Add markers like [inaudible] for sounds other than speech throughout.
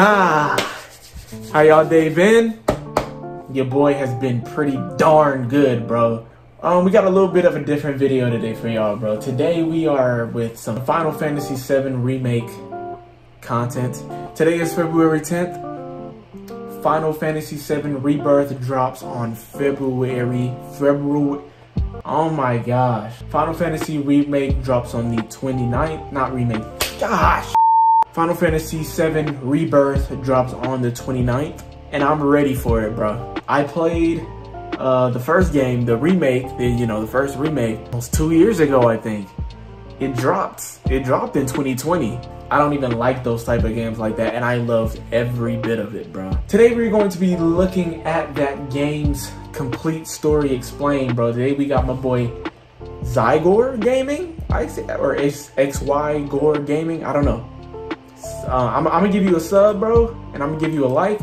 Ah, how y'all day been? Your boy has been pretty darn good, bro. Um, we got a little bit of a different video today for y'all, bro. Today we are with some Final Fantasy VII Remake content. Today is February 10th. Final Fantasy VII Rebirth drops on February, February, oh my gosh. Final Fantasy Remake drops on the 29th, not remake, gosh. Final Fantasy VII Rebirth drops on the 29th, and I'm ready for it, bro. I played uh, the first game, the remake, the, you know, the first remake, was two years ago, I think. It dropped. It dropped in 2020. I don't even like those type of games like that, and I loved every bit of it, bro. Today we're going to be looking at that game's complete story explained, bro. Today we got my boy Zygor Gaming, I say, or XY Gore Gaming, I don't know. Uh, I'm, I'm, gonna give you a sub, bro, and I'm gonna give you a like.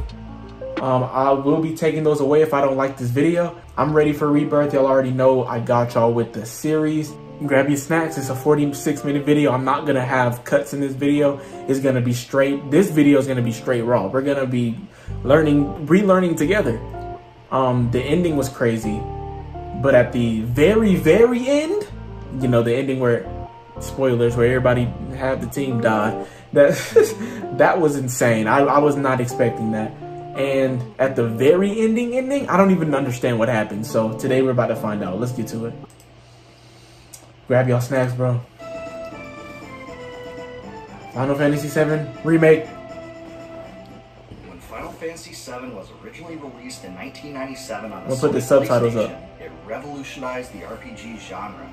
Um, I will be taking those away if I don't like this video. I'm ready for Rebirth. Y'all already know I got y'all with the series. Grab your snacks. It's a 46 minute video. I'm not gonna have cuts in this video. It's gonna be straight. This video is gonna be straight raw. We're gonna be learning, relearning together. Um, the ending was crazy, but at the very, very end, you know, the ending where spoilers where everybody had the team die that [laughs] that was insane. I, I was not expecting that. And at the very ending ending, I don't even understand what happened. So today we're about to find out. Let's get to it. Grab y'all snacks, bro. Final Fantasy VII Remake. When Final Fantasy VII was originally released in 1997 on the We'll put the subtitles up. it revolutionized the RPG genre.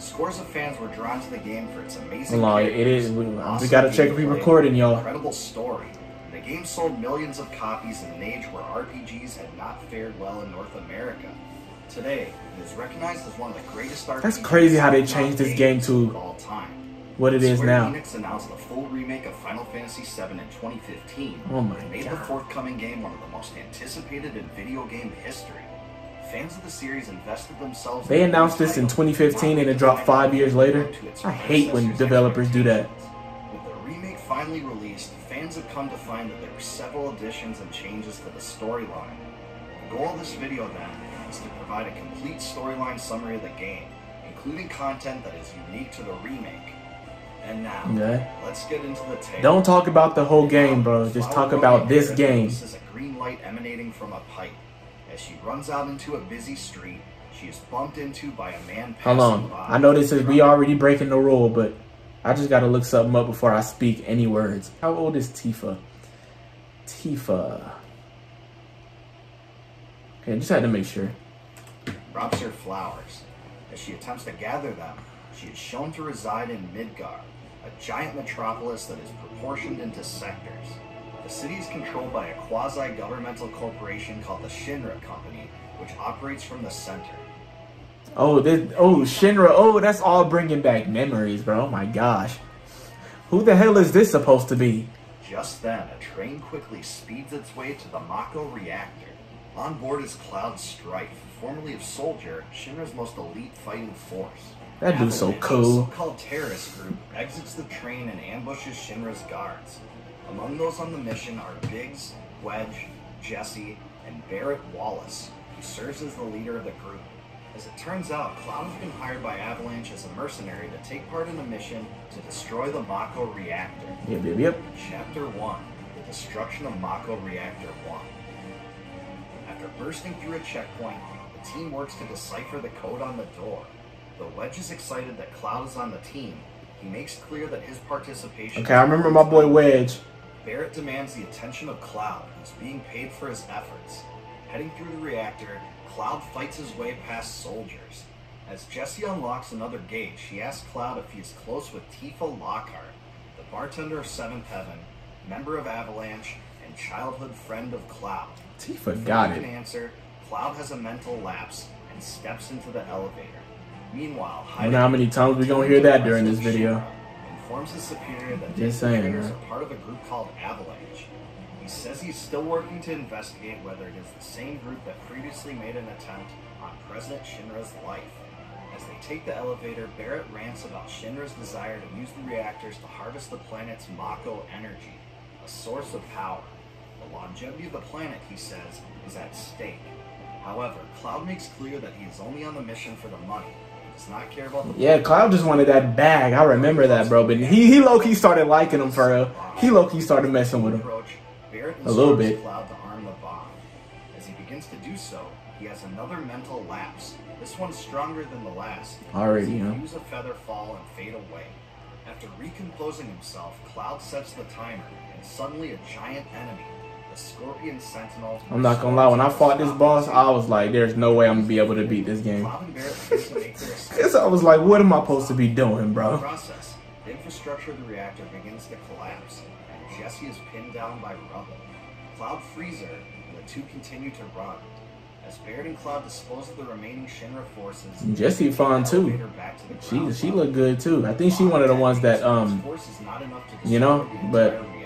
Scores of fans were drawn to the game for its amazing. On, it is. We, we gotta check if we recording, y'all. Incredible story. The game sold millions of copies in an age where RPGs had not fared well in North America. Today, it is recognized as one of the greatest RPGs. That's crazy how they changed this game to all time. what it is Square now. Enix announced the full remake of Final Fantasy VII in 2015. Oh my and made the God. forthcoming game one of the most anticipated in video game history. Fans of the series invested themselves. They announced this in 2015 and it dropped five years later. I hate when developers do that. With the remake finally released, fans have come to find that there were several additions and changes to the storyline. The goal of this video then is to provide a complete storyline summary of the game, including content that is unique to the remake. And now, Okay. let's get into the tale. Don't talk about the whole game, bro. Just talk about this game. This is a green light emanating from a pipe. As she runs out into a busy street, she is bumped into by a man passing Hold on. I know this is we already breaking the rule, but I just gotta look something up before I speak any words. How old is Tifa? Tifa. Okay, just had to make sure. robs her flowers. As she attempts to gather them, she is shown to reside in Midgar, a giant metropolis that is proportioned into sectors. The city is controlled by a quasi-governmental corporation called the Shinra Company, which operates from the center. Oh, this. Oh, Shinra. Oh, that's all bringing back memories, bro. Oh my gosh. Who the hell is this supposed to be? Just then, a train quickly speeds its way to the Mako reactor. On board is Cloud Strife, formerly of Soldier, Shinra's most elite fighting force. That dude's so cool. A so-called terrorist group exits the train and ambushes Shinra's guards. Among those on the mission are Biggs, Wedge, Jessie, and Barrett Wallace, who serves as the leader of the group. As it turns out, Cloud has been hired by Avalanche as a mercenary to take part in a mission to destroy the Mako reactor. Yep, yep, yep. Chapter 1 The Destruction of Mako Reactor 1. After bursting through a checkpoint, the team works to decipher the code on the door. Though Wedge is excited that Cloud is on the team, he makes clear that his participation. Okay, I remember my boy Wedge. Barrett demands the attention of Cloud, who's being paid for his efforts. Heading through the reactor, Cloud fights his way past soldiers. As Jessie unlocks another gate, she asks Cloud if he is close with Tifa Lockhart, the bartender of Seventh Heaven, member of Avalanche, and childhood friend of Cloud. Tifa got Before he it. can answer, Cloud has a mental lapse and steps into the elevator. Meanwhile, I don't know how many times we're gonna hear that during this video. Informs his superior that Just the saying, are part of a group called Avalanche. He says he's still working to investigate whether it is the same group that previously made an attempt on President Shinra's life. As they take the elevator, Barrett rants about Shinra's desire to use the reactors to harvest the planet's Mako energy, a source of power. The longevity of the planet, he says, is at stake. However, Cloud makes clear that he is only on the mission for the money. Does not care about the Yeah, Cloud just wanted that bag. I remember that, bro. But he, he low key started liking him for real. He low key started messing with him. A little bit. Cloud to arm the bomb. As he begins to do so, he has another mental lapse. This one's stronger than the last. Already, huh? views a feather fall and fade away. After recomposing himself, Cloud sets the timer, and suddenly a giant enemy, the Scorpion Sentinel. I'm not gonna lie. When I fought this boss, I was like, "There's no way I'm gonna be able to beat this game." Cloud and Barrett begin to make their escape. Cause I was like, "What am I supposed to be doing, bro?" process, the infrastructure of the reactor begins to collapse, and Jessie is pinned down by rubble. Cloud frees her, and the two continue to run. As Barrett and Cloud dispose of the remaining Shinra forces, take fun, too. to She she looked good too. I think she one of the ones that um Force is not enough to you know, but entire reactor. President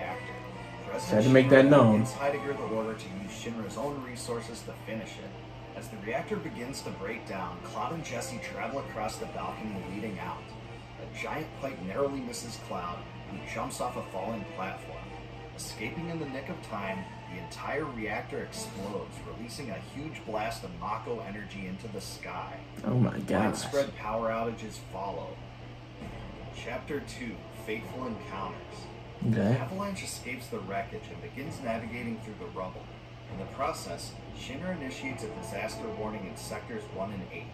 had to make that known. gives Heidegger the order to use Shinra's own resources to finish it. As the reactor begins to break down, Cloud and Jessie travel across the balcony leading out. A giant pipe narrowly misses Cloud, and he jumps off a falling platform. Escaping in the nick of time, the entire reactor explodes, releasing a huge blast of Mako energy into the sky. oh my god. Widespread power outages follow. Chapter 2 Fateful Encounters. Okay. Avalanche escapes the wreckage and begins navigating through the rubble. In the process, Shinra initiates a disaster warning in sectors 1 and 8.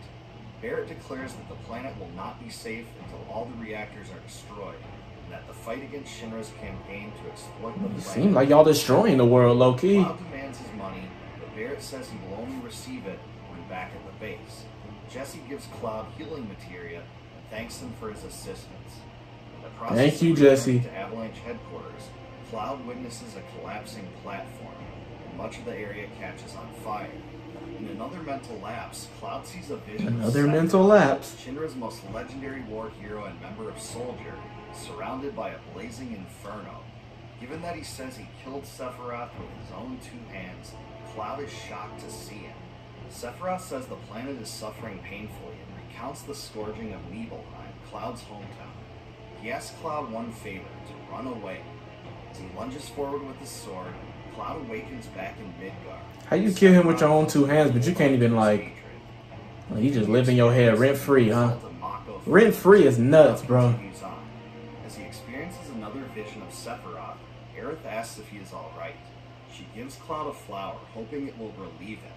Barrett declares that the planet will not be safe until all the reactors are destroyed, and that the fight against Shinra's campaign to exploit the planet. Seems like y'all destroying the world, low key. Cloud demands his money, but Barrett says he will only receive it when back at the base. Jessie gives Cloud healing materia and thanks him for his assistance. In the process Thank you, Jessie. To Avalanche headquarters, Cloud witnesses a collapsing platform, and much of the area catches on fire. In another mental lapse, Cloud sees a vision. Another mental lapse. Shinra's most legendary war hero and member of Soldier, surrounded by a blazing inferno. Given that he says he killed Sephiroth with his own two hands, Cloud is shocked to see him. Sephiroth says the planet is suffering painfully and recounts the scourging of Nibelheim, Cloud's hometown. He asks Cloud one favor, to run away. As he lunges forward with his sword, Cloud awakens back in Midgar. How you kill him with your own two hands, but you can't even like Hatred. you just live in your head rent free, huh? Rent free is nuts, bro. As he experiences another vision of Sephiroth, Aerith asks if he is alright. She gives Cloud a flower, hoping it will relieve him.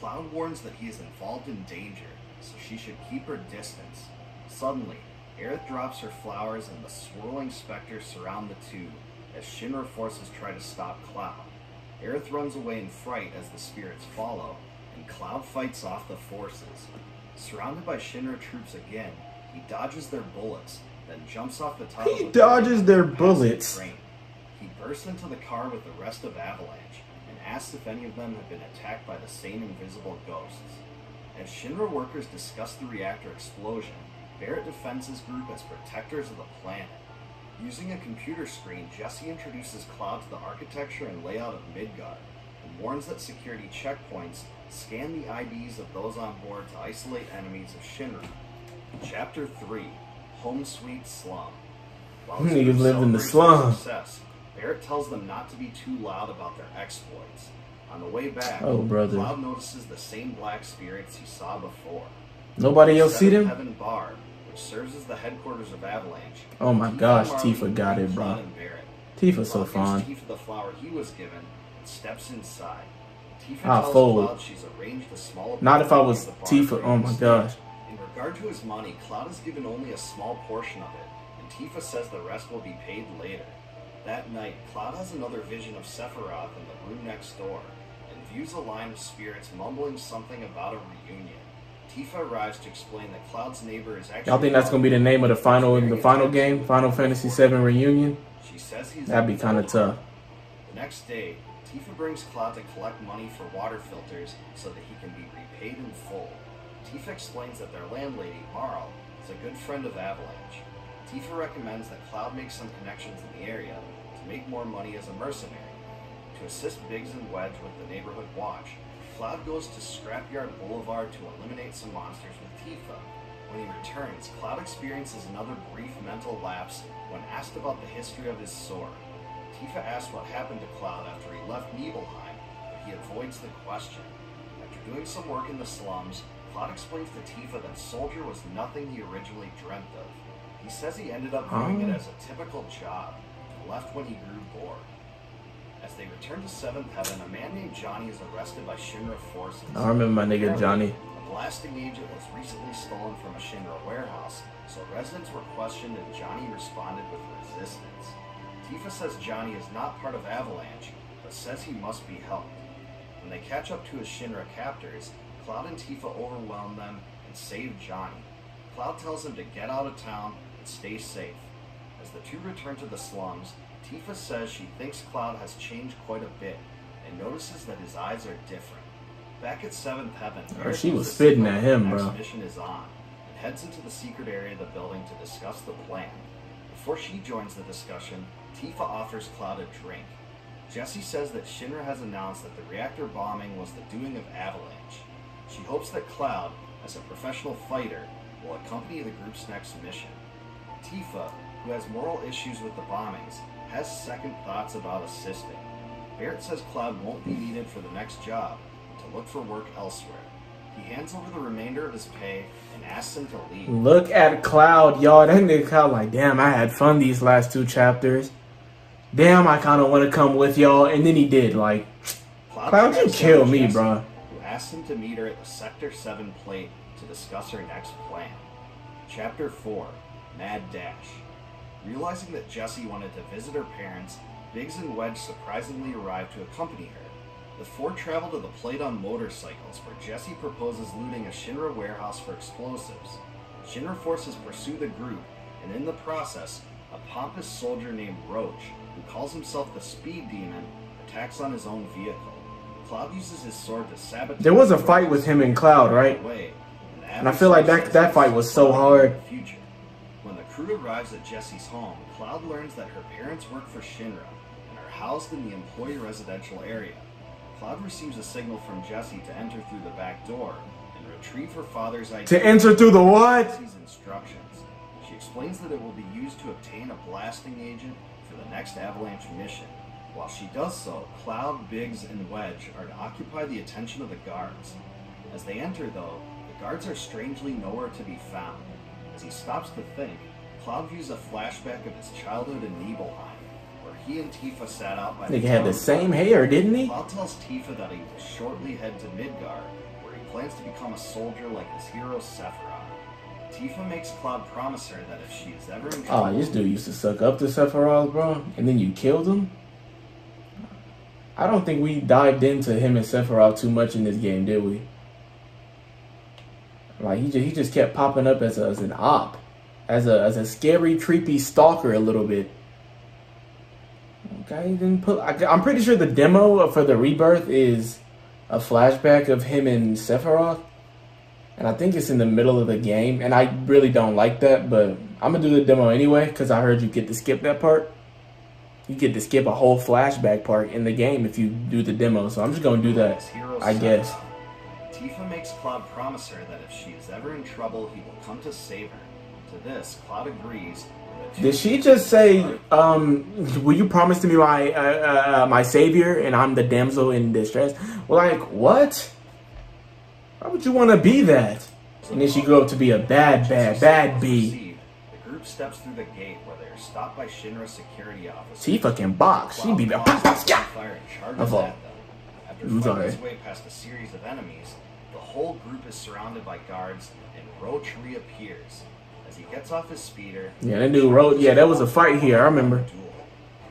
Cloud warns that he is involved in danger, so she should keep her distance. Suddenly, Aerith drops her flowers and the swirling specters surround the two as Shinra forces try to stop Cloud. Aerith runs away in fright as the spirits follow, and Cloud fights off the forces. Surrounded by Shinra troops again, he dodges their bullets, then jumps off the top He dodges their past the bullets. He bursts into the car with the rest of Avalanche and asks if any of them have been attacked by the same invisible ghosts. As Shinra workers discuss the reactor explosion, Barrett defends his group as protectors of the planet. Using a computer screen, Jessie introduces Cloud to the architecture and layout of Midgar, and warns that security checkpoints scan the IDs of those on board to isolate enemies of Shinra. Chapter 3 Home Sweet Slum. While [laughs] group live in the slum. Success, Barrett tells them not to be too loud about their exploits. On the way back, Oh, brother. Cloud notices the same black spirits he saw before. Nobody else see them? Heaven Bar, which serves as the headquarters of Avalanche. Oh my Tifa gosh, Tifa got it, bro. Tifa's so fun. Tifa the flower he was given and steps inside. Tifa I'll tells fold. Cloud she's arranged a small Not if I was near the bar Tifa. Oh my gosh. In regard to his money, Cloud is given only a small portion of it, and Tifa says the rest will be paid later. That night, Cloud has another vision of Sephiroth in the room next door, and views a line of spirits mumbling something about a reunion. Tifa arrives to explain that Cloud's neighbor is actually. Y'all think that's gonna be the name of the final in the final game, Final Fantasy VII Reunion? She says he's That'd be kind of tough. The next day, Tifa brings Cloud to collect money for water filters so that he can be repaid in full. Tifa explains that their landlady, Marle, is a good friend of Avalanche. Tifa recommends that Cloud make some connections in the area to make more money as a mercenary. To assist Biggs and Wedge with the neighborhood watch, Cloud goes to Scrapyard Boulevard to eliminate some monsters with Tifa. When he returns, Cloud experiences another brief mental lapse when asked about the history of his sword. Tifa asks what happened to Cloud after he left Nibelheim, but he avoids the question. After doing some work in the slums, Cloud explains to Tifa that Soldier was nothing he originally dreamt of. He says he ended up doing it Oh. as a typical job and left when he grew bored. As they return to Seventh Heaven, a man named Johnny is arrested by Shinra forces. I remember my nigga Johnny. A blasting agent was recently stolen from a Shinra warehouse, so residents were questioned and Johnny responded with resistance. Tifa says Johnny is not part of Avalanche, but says he must be helped. When they catch up to his Shinra captors, Cloud and Tifa overwhelm them and save Johnny. Cloud tells him to get out of town and stay safe. As the two return to the slums, Tifa says she thinks Cloud has changed quite a bit and notices that his eyes are different. Back at Seventh Heaven, Oh, she was spitting at him, bro. mission is on and heads into the secret area of the building to discuss the plan. Before she joins the discussion, Tifa offers Cloud a drink. Jessie says that Shinra has announced that the reactor bombing was the doing of Avalanche. She hopes that Cloud, as a professional fighter, will accompany the group's next mission. Tifa, who has moral issues with the bombings, has second thoughts about assisting. Barrett says Cloud won't be needed for the next job to look for work elsewhere. He hands over the remainder of his pay and asks him to leave. Look at Cloud, y'all. That nigga Cloud like, damn, I had fun these last two chapters. Damn, I kind of want to come with y'all. And then he did. Like, Cloud, you kill me, Jessie, bro. Who asks him to meet her at the Sector 7 plate to discuss her next plan. Chapter 4 Mad Dash. Realizing that Jessie wanted to visit her parents, Biggs and Wedge surprisingly arrive to accompany her. The four travel to the plate on motorcycles, where Jessie proposes looting a Shinra warehouse for explosives. Shinra forces pursue the group, and in the process, a pompous soldier named Roche, who calls himself the Speed Demon, attacks on his own vehicle. Cloud uses his sword to sabotage. There was a fight with him and Cloud, right? Away, And I feel like that- that fight was so hard. Future. When crew arrives at Jessie's home, Cloud learns that her parents work for Shinra and are housed in the employee residential area. Cloud receives a signal from Jessie to enter through the back door and retrieve her father's ID. to enter through the what? Instructions. She explains that it will be used to obtain a blasting agent for the next Avalanche mission. While she does so, Cloud, Biggs, and Wedge are to occupy the attention of the guards. As they enter, though, the guards are strangely nowhere to be found. As he stops to think, Cloud views a flashback of his childhood in Nibelheim, where he and Tifa sat out by Nigga had the same hair, didn't he? Cloud tells Tifa that he will shortly head to Midgar, where he plans to become a soldier like his hero Sephiroth. Tifa makes Cloud promise her that if she is ever in Oh, trouble, this dude used to suck up to Sephiroth, bro. And then you killed him? I don't think we dived into him and Sephiroth too much in this game, did we? Like he just he just kept popping up as a, as an op, as a as a scary, creepy stalker a little bit. Okay, then put. I, I'm pretty sure the demo for the rebirth is a flashback of him and Sephiroth, and I think it's in the middle of the game. And I really don't like that, but I'm gonna do the demo anyway because I heard you get to skip that part. You get to skip a whole flashback part in the game if you do the demo. So I'm just gonna do that. I guess. Tifa makes Cloud promise her that if she is ever in trouble, he will come to save her. To this, Cloud agrees. and the two Did she just say, um, "Will you promise to be my uh, uh, uh, my savior, and I'm the damsel in distress"? Like what? Why would you want to be that? And then she grew up to be a bad, bad, bad bee. The group steps through the gate where they are stopped by Shinra security officers. Tifa can box. She be the Cloud launches a fire and charges at them. After I'm fighting sorry. his way past a series of enemies, the whole group is surrounded by guards, and Roche reappears. As he gets off his speeder, Yeah, that dude wrote. Yeah, that was a fight here. I remember.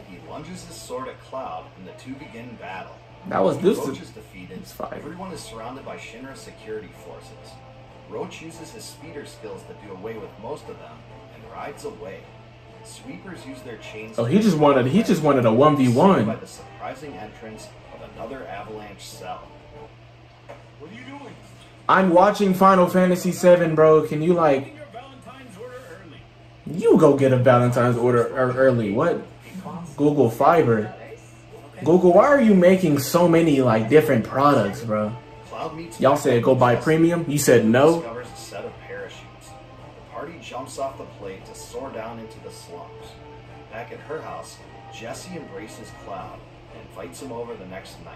He lunges his sword at Cloud, and the two begin battle. That was When this. Roche is defeated. It's. Everyone is surrounded by Shinra security forces. Roche uses his speeder skills to do away with most of them and rides away. Sweepers use their chains. Oh, he just wanted. He just wanted a one v one. by one. the surprising entrance of another avalanche cell. What are you doing? I'm watching Final Fantasy VII, bro. Can you like? You go get a Valentine's order early. What? Google Fiber. Google, why are you making so many like different products, bro? Y'all said go buy premium. You said no. Discovers of parachutes. The party jumps off the plate to soar down into the slums. Back at her house, Jessie embraces Cloud and invites him over the next night.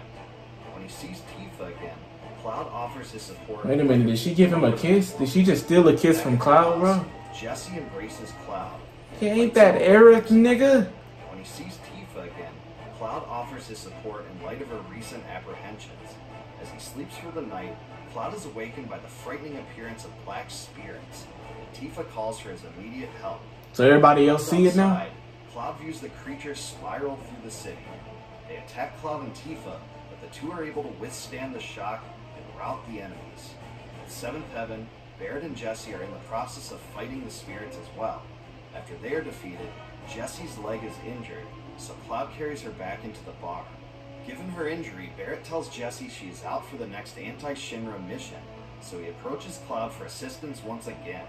When he sees Tifa again, Cloud offers his support. Wait a minute, did she give him a kiss? Did she just steal a kiss from Cloud, bro? Jessie embraces Cloud. He ain't that Eric nigga? When he sees Tifa again, Cloud offers his support in light of her recent apprehensions. As he sleeps for the night, Cloud is awakened by the frightening appearance of black spirits. Tifa calls for his immediate help. So everybody else see it now? Cloud views the creatures spiral through the city. They attack Cloud and Tifa, but the two are able to withstand the shock and rout the enemies. At Seventh Heaven, Barrett and Jessie are in the process of fighting the spirits as well. After they are defeated, Jessie's leg is injured, so Cloud carries her back into the bar. Given her injury, Barrett tells Jessie she is out for the next anti-Shinra mission, so he approaches Cloud for assistance once again.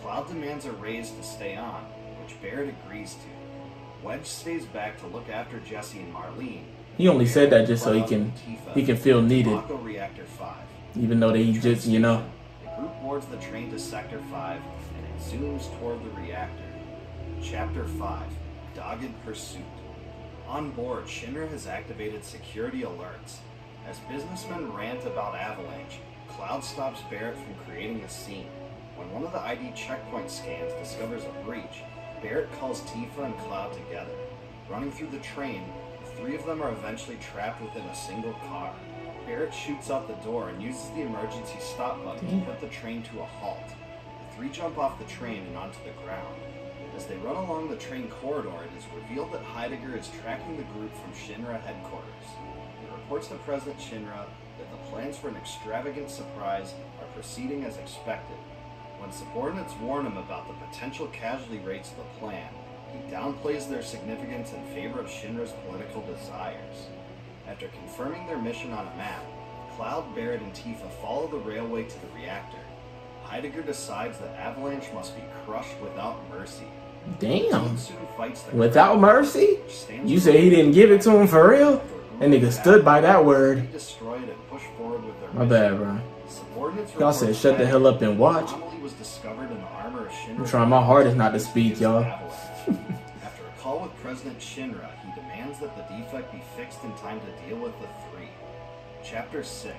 Cloud demands a raise to stay on, which Barrett agrees to. Wedge stays back to look after Jessie and Marlene. He only said that just so he can he can feel needed, Reactor 5. even though they just you know. The boards the train to Sector 5 and it zooms toward the reactor. Chapter 5 Dogged Pursuit. On board, Shinra has activated security alerts. As businessmen rant about Avalanche, Cloud stops Barrett from creating a scene. When one of the ID checkpoint scans discovers a breach, Barrett calls Tifa and Cloud together. Running through the train, the three of them are eventually trapped within a single car. Barrett shoots out the door and uses the emergency stop button to put the train to a halt. The three jump off the train and onto the ground. As they run along the train corridor, it is revealed that Heidegger is tracking the group from Shinra headquarters. He reports to President Shinra that the plans for an extravagant surprise are proceeding as expected. When subordinates warn him about the potential casualty rates of the plan, he downplays their significance in favor of Shinra's political desires. After confirming their mission on a map, Cloud, Barrett, and Tifa follow the railway to the reactor. Heidegger decides that Avalanche must be crushed without mercy. Damn. Without mercy? You say he didn't give it to him for real? That nigga stood by that word. destroyed and pushed forward with their My bad, bro. Y'all said shut the hell up and watch. was discovered in the armor of I'm trying my hardest not to speak, y'all. [laughs] After a call with President Shinra, demands that the defect be fixed in time to deal with the three. Chapter 6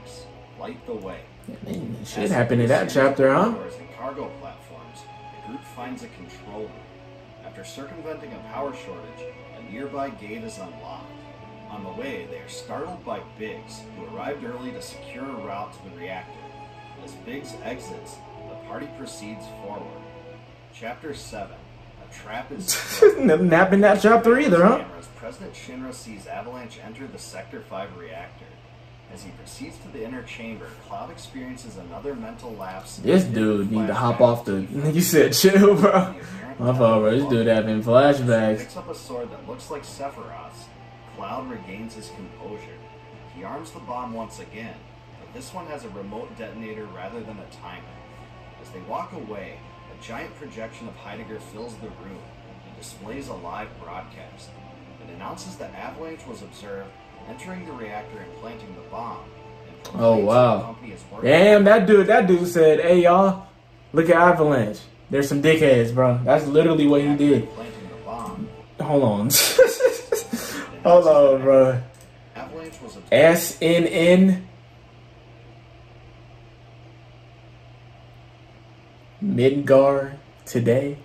Light the Way. Man, Shit happened in that chapter, huh? And cargo platforms, the group finds a control room. After circumventing a power shortage, a nearby gate is unlocked. On the way, they are startled by Biggs, who arrived early to secure a route to the reactor. As Biggs exits, the party proceeds forward. Chapter 7 A Trap is [laughs] happened in that chapter either, huh? President Shinra sees Avalanche enter the Sector 5 reactor. As he proceeds to the inner chamber, Cloud experiences another mental lapse. This dude need to hop off the. [laughs] You said chill, bro. My fault, bro. This dude having flashbacks. picks up a sword that looks like Sephiroth's. Cloud regains his composure. He arms the bomb once again, but this one has a remote detonator rather than a timer. As they walk away, a giant projection of Heidegger fills the room and displays a live broadcast. It announces that Avalanche was observed entering the reactor and planting the bomb. Oh, wow. the company is working Damn, that dude. That dude said, "Hey, y'all, look at Avalanche. There's some dickheads, bro." That's literally what he did. Planting the bomb. Hold on. [laughs] Hold on, bro. Avalanche was. S N N. Midgar today.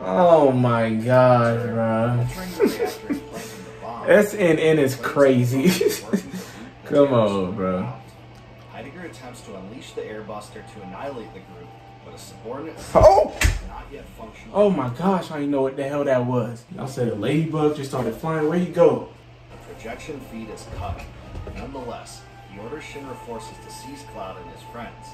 Oh my god, bro. entering the reactor and planting the bomb. SNN is crazy. [laughs] Come on, bro. Heidegger attempts to unleash the airbuster to annihilate the group, but a subordinate Oh! not yet functional. Oh my gosh, I didn't know what the hell that was. I said a ladybug just started flying. Where you go? The projection feed is cut. Nonetheless, he orders Shinra forces to seize Cloud and his friends.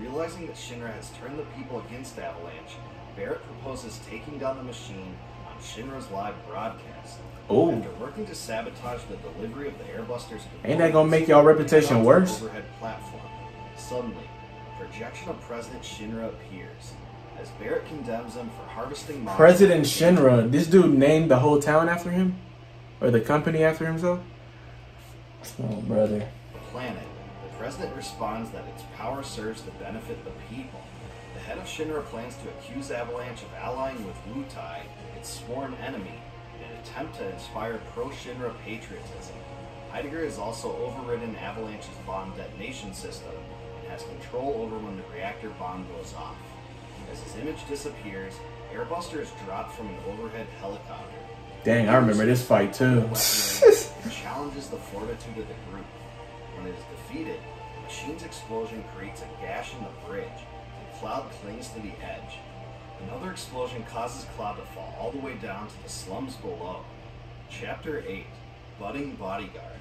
Realizing that Shinra has turned the people against Avalanche, Barrett proposes taking down the machine on Shinra's live broadcast. Oh. After working to sabotage the delivery of the airbuster's Ain't that gonna make y'all reputation worse? Overhead platform. Suddenly, a projection of President Shinra appears. As Barrett condemns him for harvesting President Shinra. This dude named the whole town after him? Or the company after himself? Oh, brother. the planet, president responds that its power serves to benefit the people. The head of Shinra plans to accuse Avalanche of allying with Wutai, its sworn enemy, in an attempt to inspire pro-Shinra patriotism. Heidegger has also overridden Avalanche's bomb detonation system and has control over when the reactor bomb goes off. As his image disappears, Airbuster is dropped from an overhead helicopter. Dang, I remember this fight too. challenges the fortitude of the group. When it is defeated, the machine's explosion creates a gash in the bridge, and Cloud clings to the edge. Another explosion causes Cloud to fall all the way down to the slums below. Chapter 8 Budding Bodyguard.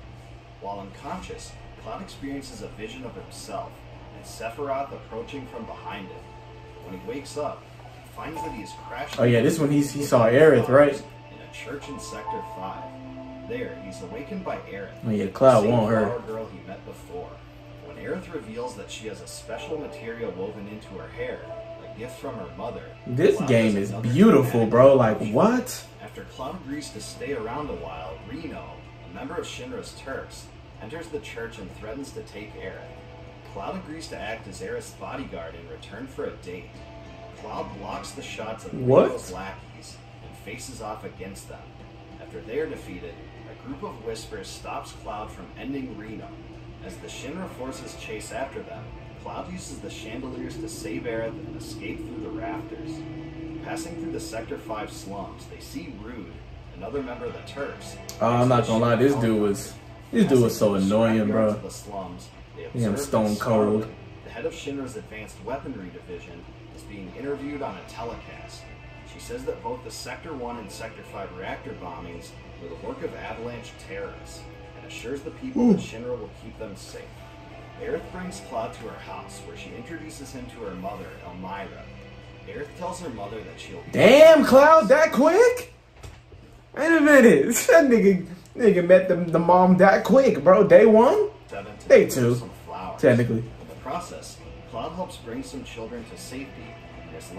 While unconscious, Cloud experiences a vision of himself and Sephiroth approaching from behind him. When he wakes up, he finds that he is crashed. Oh, yeah, this one he's- he saw Aerith, right? In a church in Sector 5. There, he's awakened by Aerith. Oh, yeah, Cloud the won't hurt. girl he met before. When Aerith reveals that she has a special material woven into her hair, a gift from her mother. This Cloud game is beautiful, bro. Like, what? After Cloud agrees to stay around a while, Reno, a member of Shinra's Turks, enters the church and threatens to take Aerith. Cloud agrees to act as Aerith's bodyguard in return for a date. Cloud blocks the shots of What? Reno's lackeys and faces off against them. After they are defeated, group of Whispers stops Cloud from ending Reno. As the Shinra forces chase after them, Cloud uses the chandeliers to save Aerith and escape through the rafters. Passing through the Sector 5 slums, they see Rude, another member of the Turks. Oh, I'm not gonna lie, this dude was this dude was so Passing through the annoying, bro. The slums, Yeah, stone cold. The head of Shinra's advanced weaponry division is being interviewed on a telecast. She says that both the Sector 1 and Sector 5 reactor bombings were the work of Avalanche terrorists and assures the people that Shinra will keep them safe. Aerith brings Cloud to her house, where she introduces him to her mother, Elmyra. Aerith tells her mother that she'll Damn, Cloud, that quick? Wait a minute. [laughs] That nigga, nigga met the, the mom that quick, bro. Day one? Day two, technically. In the process, Cloud helps bring some children to safety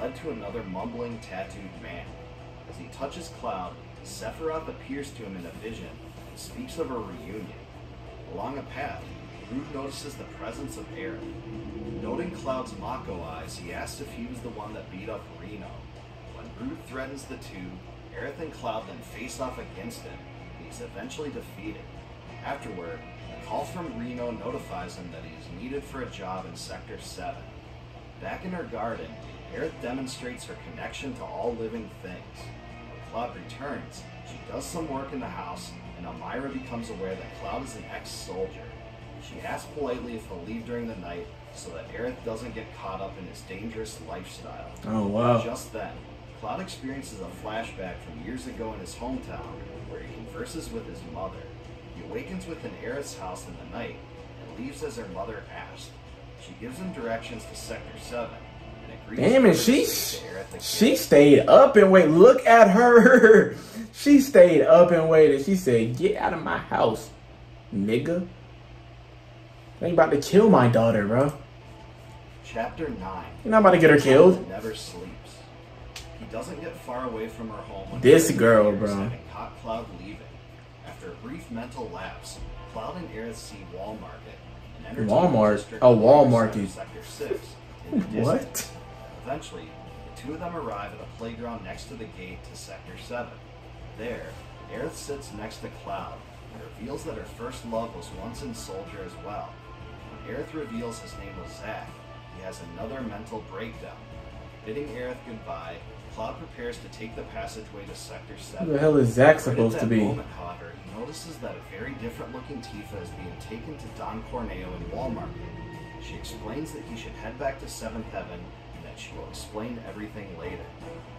led to another mumbling, tattooed man. As he touches Cloud, Sephiroth appears to him in a vision and speaks of a reunion. Along a path, Rude notices the presence of Aerith. Noting Cloud's Mako eyes, he asks if he was the one that beat up Reno. When Rude threatens the two, Aerith and Cloud then face off against him, and he's eventually defeated. Afterward, a call from Reno notifies him that he is needed for a job in Sector 7. Back in her garden, Aerith demonstrates her connection to all living things. When Cloud returns, she does some work in the house, and Elmyra becomes aware that Cloud is an ex-soldier. She asks politely if he'll leave during the night so that Aerith doesn't get caught up in his dangerous lifestyle. Oh, wow. Just then, Cloud experiences a flashback from years ago in his hometown where he converses with his mother. He awakens within Aerith's house in the night and leaves as her mother asked. She gives him directions to Sector 7 and agrees Damn it, she speak to Aerith again. she stayed up and wait. Look at her. [laughs] She stayed up and waited. She said, "Get out of my house, nigga." They about to kill my daughter, bro. Chapter 9 You're not about to get her killed. Never sleeps. He doesn't get far away from her home. This girl, bro. having caught Cloud leaving. After a brief mental lapse, Cloud and Aerith see Wall Market, an entertainment Walmart? Oh, on the Wall other side Market. of Sector 6. [laughs] What? Eventually, the two of them arrive at a playground next to the gate to Sector 7. There, Aerith sits next to Cloud and reveals that her first love was once in Soldier as well. When Aerith reveals his name was Zack, he has another mental breakdown. Bidding Aerith goodbye, Cloud prepares to take the passageway to Sector 7. Who the hell is Zack supposed to be? Moment, however, he notices that a very different looking Tifa is being taken to Don Corneo in Walmart. She explains that he should head back to Seventh Heaven and she will explain everything later.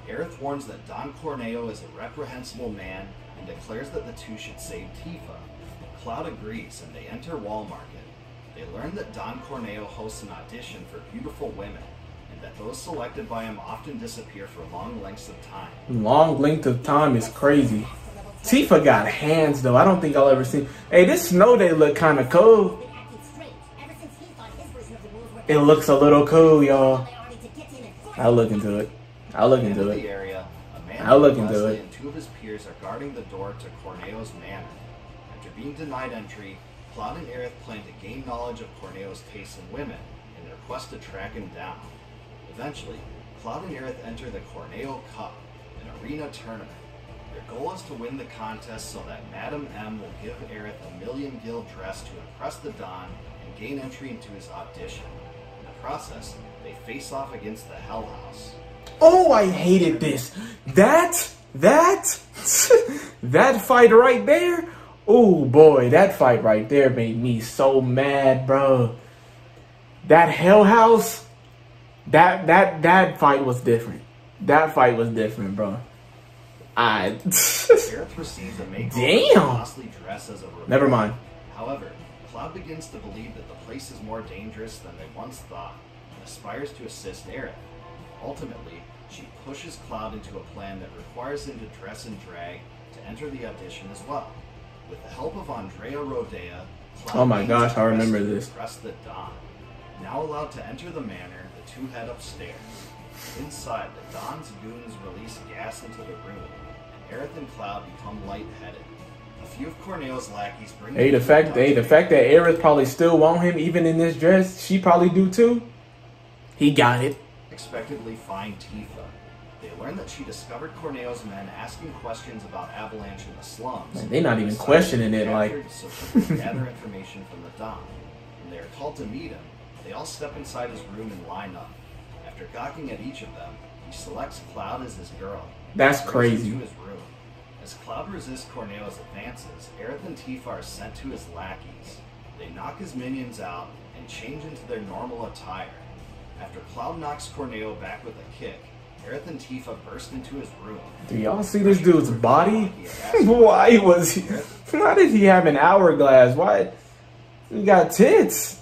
Aerith warns that Don Corneo is a reprehensible man and declares that the two should save Tifa. Cloud agrees and they enter Wall Market. They learn that Don Corneo hosts an audition for beautiful women and that those selected by him often disappear for long lengths of time. Long length of time is crazy. Tifa got hands though. I don't think I'll ever see. Hey, this snow day look kind of cool. been acting strange ever since he thought his version of the rules were It looks a little cool, y'all. they already to get in and fight. I'll look into it. I'll look into end of the it. area, I'll look into Leslie it. and two of his peers are guarding the door to Corneo's manor. After being denied entry, Cloud and Aerith plan to gain knowledge of Corneo's tastes in women in their quest to track him down. Eventually, Cloud and Aerith enter the Corneo Cup, an arena tournament. Their goal is to win the contest so that Madam M will give Aerith a million gil dress to impress the Don and gain entry into his audition. Process, they face off against the Hell House. Oh, I hated this. That, that, [laughs] that fight right there. Oh boy, that fight right there made me so mad, bro. That Hell House, that that that fight was different. That fight was different, bro. I [laughs] Aerith receives a makeover Damn. dress as a never mind. However, Cloud begins to believe that the place is more dangerous than they once thought and aspires to assist Aerith. Ultimately, she pushes Cloud into a plan that requires him to dress in drag to enter the audition as well. With the help of Andrea Rhodea, Cloud Oh my gosh, I remember this. Impress the Don. Now allowed to enter the manor, the two head upstairs. Inside, the Don's goons release gas into the room, and Aerith and Cloud become lightheaded. A few of Corneo's lackeys bring Hey, the fact, hey, the fact that Aerith probably still want him even in this dress, she probably do too. He got it. Expectedly find Tifa. They learn that she discovered Corneo's men asking questions about Avalanche in the slums. Man, they not even Decided questioning to it, like- capture so she gather information from the Don. When they are called to meet him, they all step inside his room and line up. After gawking at each of them, he selects Cloud as his girl. That's crazy. To his room. As Cloud resists Corneo's advances, Aerith and Tifa are sent to his lackeys. They knock his minions out and change into their normal attire. After Cloud knocks Corneo back with a kick, Aerith and Tifa burst into his room. Do y'all see this dude's body? [laughs] Why was he? Why did he have an hourglass? Why? He got tits.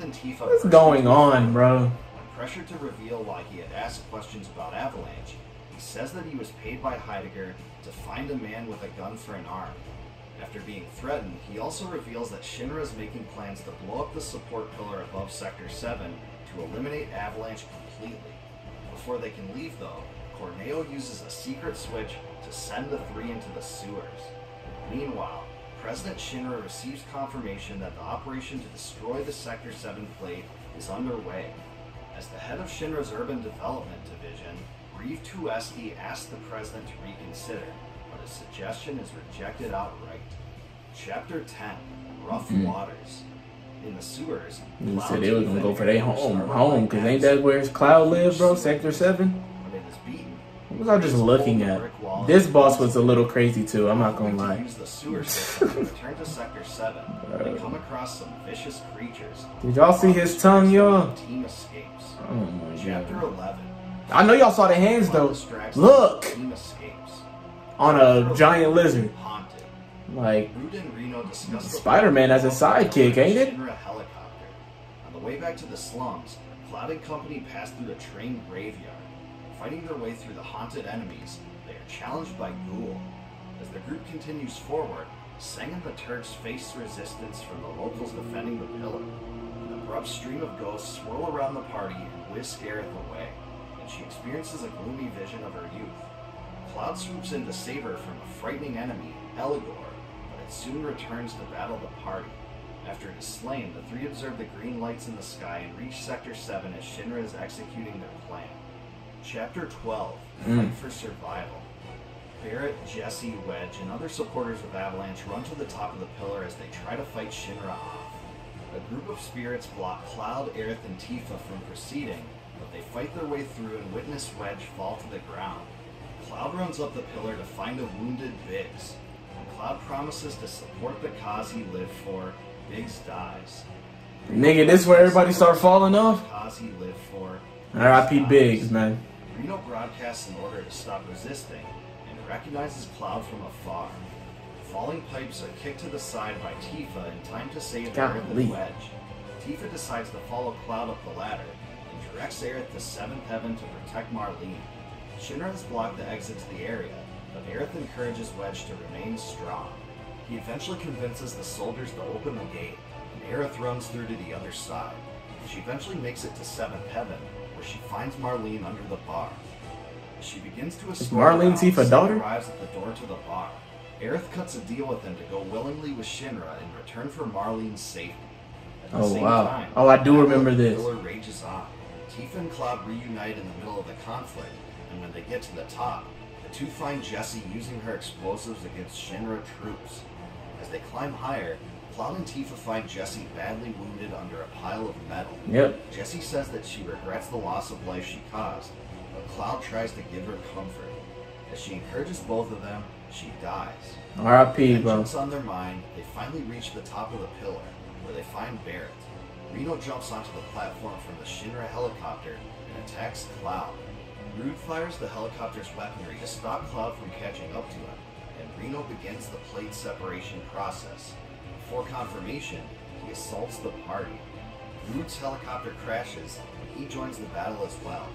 Tifa What's going on, bro? When pressured to reveal why he had asked questions about Avalanche, he says that he was paid by Heidegger to find a man with a gun for an arm. After being threatened, he also reveals that Shinra is making plans to blow up the support pillar above Sector 7 to eliminate Avalanche completely. Before they can leave, though, Corneo uses a secret switch to send the three into the sewers. Meanwhile, President Shinra receives confirmation that the operation to destroy the Sector 7 plate is underway. As the head of Shinra's Urban Development Division, Reeve Tuesti asks the president to reconsider, but his suggestion is rejected outright. Chapter 10 Rough hmm. Waters. In the sewers, He said they was Tifa, gonna go for their home, home, cause ain't that where his cloud live, bro? Sector seven. When it is beaten, What was I just looking at? This boss was a little crazy too. I'm not gonna lie. use the sewer system to return to Sector 7, they uh. come across some vicious creatures. Did y'all see his tongue, y'all? Team escapes. Oh my Chapter god. 11. I know y'all saw the hands though. Look on a giant lizard. Like Spider-Man as a sidekick, ain't it? On the way back to the slums, Cloud and company pass through a train graveyard. Fighting their way through the haunted enemies, they are challenged by Ghoul. As the group continues forward, Tseng and the Turks face resistance from the locals defending the pillar. An abrupt stream of ghosts swirl around the party and whisk Aerith away, and she experiences a gloomy vision of her youth. Cloud swoops in to save her from a frightening enemy, Eligor, but it soon returns to battle the party. After it is slain, the three observe the green lights in the sky and reach Sector 7 as Shinra is executing their plan. Chapter 12 hmm. Fight for Survival. Barrett, Jessie, Wedge, and other supporters of Avalanche run to the top of the pillar as they try to fight Shinra off. A group of spirits block Cloud, Aerith, and Tifa from proceeding, but they fight their way through and witness Wedge fall to the ground. Cloud runs up the pillar to find a wounded Biggs. When Cloud promises to support the cause he lived for, Biggs dies. nigga, this where everybody start falling off. The cause he lived for. R.I.P. Biggs, man. Reno broadcasts an order to stop resisting and recognizes Cloud from afar. Falling pipes are kicked to the side by Tifa in time to save Golly. and Wedge. Tifa decides to follow Cloud up the ladder and directs Aerith to Seventh Heaven to protect Marlene. Shinra has blocked the exit to the area, but Aerith encourages Wedge to remain strong. He eventually convinces the soldiers to open the gate, and Aerith runs through to the other side. She eventually makes it to Seventh Heaven, where she finds Marlene under the bar. She begins to escort Marlene Tifa Sam daughter? arrives at the door to the bar. Aerith cuts a deal with him to go willingly with Shinra in return for Marlene's safety. At the Oh, same wow. time, Oh, I do remember at the this. rages on. Tifa and Cloud reunite in the middle of the conflict, and when they get to the top, the two find Jessie using her explosives against Shinra troops. As they climb higher, Cloud and Tifa find Jessie badly wounded under a pile of metal. Yep. Jessie says that she regrets the loss of life she caused, but Cloud tries to give her comfort. As she encourages both of them, she dies. R.I.P. bro. On their mind, they finally reach the top of the pillar, where they find Barrett. Reno jumps onto the platform from the Shinra helicopter and attacks Cloud. Rude fires the helicopter's weaponry to stop Cloud from catching up to him, and Reno begins the plate separation process. Before confirmation, he assaults the party. Rude's helicopter crashes, and he joins the battle as well.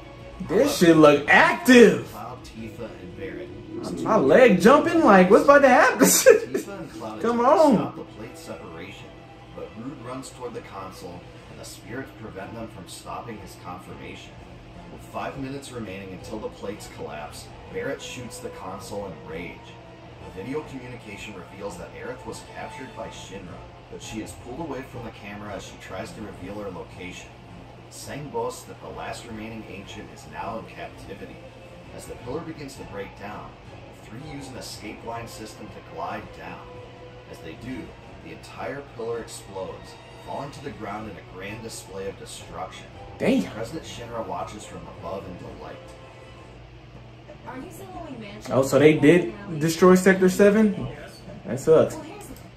This shit look active. Cloud, Tifa, and Barrett. My leg jumping like what's about to happen? Tifa and Cloud [laughs] Come on. Rude runs toward the console, and the spirits prevent them from stopping his confirmation. With five minutes remaining until the plates collapse, Barrett shoots the console in rage. The video communication reveals that Aerith was captured by Shinra, but she is pulled away from the camera as she tries to reveal her location. Tseng boasts that the last remaining ancient is now in captivity. As the pillar begins to break down, the three use an escape line system to glide down. As they do, the entire pillar explodes, falling to the ground in a grand display of destruction. Damn. President Shinra watches from above in delight. Are you still going? Oh, so they did destroy Sector 7? That sucks. Well, here's the thing.